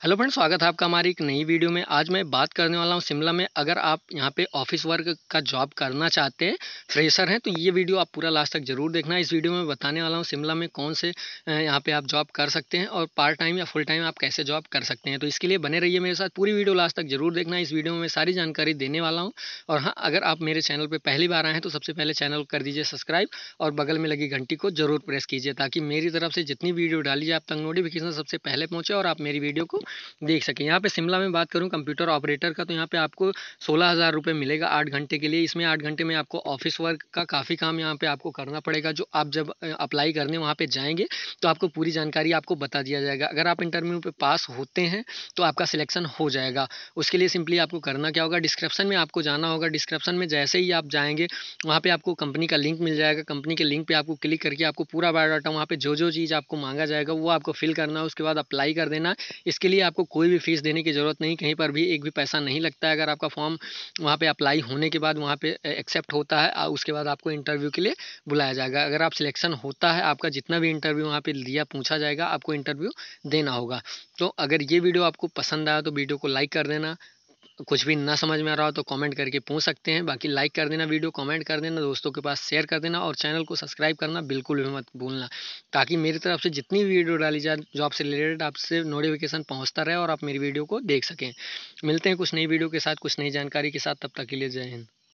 Hello friends, स्वागत है आपका हमारी एक नई वीडियो में। आज मैं बात करने वाला हूँ शिमला में। अगर आप यहाँ पे ऑफ़िस वर्क का जॉब करना चाहते हैं, फ्रेशर हैं तो ये वीडियो आप पूरा लास्ट तक ज़रूर देखना इस वीडियो में बताने वाला हूँ शिमला में कौन से यहाँ पे आप जॉब कर सकते हैं और पार्ट टाइम या फुल टाइम आप कैसे जॉब कर सकते हैं। तो इसके लिए बने रहिए मेरे साथ, पूरी वीडियो लास्ट तक ज़रूर देखना। इस वीडियो में सारी जानकारी देने वाला हूँ। और हाँ अगर आप मेरे चैनल पर पहली बार आए हैं तो सबसे पहले चैनल कर दीजिए सब्सक्राइब और बगल में लगी घंटी को ज़रूर प्रेस कीजिए ताकि मेरी तरफ़ से जितनी वीडियो डाली जाए, आप तक नोटिफिकेशन सबसे पहले पहुँचे और आप मेरी वीडियो को देख सकें। यहाँ पे शिमला में बात करूँ कंप्यूटर ऑपरेटर का तो यहाँ पे आपको सोलह हज़ार रुपये मिलेगा आठ घंटे के लिए। इसमें आठ घंटे में आपको ऑफ़िस वर्क का काफ़ी काम यहाँ पे आपको करना पड़ेगा, जो आप जब अप्लाई करने वहाँ पे जाएँगे तो आपको पूरी जानकारी आपको बता दिया जाएगा। अगर आप इंटरव्यू पे पास होते हैं तो आपका सिलेक्शन हो जाएगा। उसके लिए सिंपली आपको करना क्या होगा, डिस्क्रिप्शन में आपको जाना होगा। डिस्क्रिप्शन में जैसे ही आप जाएँगे, वहाँ पर आपको कंपनी का लिंक मिल जाएगा। कंपनी के लिंक पर आपको क्लिक करके आपको पूरा बायोडाटा वहाँ पर जो जो चीज़ आपको मांगा जाएगा, वो आपको फिल करना है। उसके बाद अप्लाई कर देना। इसके लिए आपको कोई भी फ़ीस देने की ज़रूरत नहीं, कहीं पर भी एक भी पैसा नहीं लगता है। अगर आपका फॉर्म वहाँ पे अप्लाई होने के बाद वहाँ पर एक्सेप्ट होता है उसके बाद आपको इंटरव्यू के लिए बुलाया जाएगा। अगर आप सिलेक्शन होता है, आपका जितना भी इंटरव्यू वहाँ पर लिया पूछा जाएगा, आपको इंटरव्यू देना होगा। तो अगर ये वीडियो आपको पसंद आया तो वीडियो को लाइक कर देना। कुछ भी ना समझ में आ रहा हो तो कमेंट करके पूछ सकते हैं। बाकी लाइक कर देना वीडियो कमेंट कर देना, दोस्तों के पास शेयर कर देना और चैनल को सब्सक्राइब करना बिल्कुल भी मत भूलना। ताकि मेरी तरफ़ से जितनी भी वीडियो डाली जाए जो आपसे रिलेटेड आपसे नोटिफिकेशन पहुँचता रहे और आप मेरी वीडियो को देख सकें। मिलते हैं कुछ नई वीडियो के साथ, कुछ नई जानकारी के साथ, तब तक के लिए जय हिंद।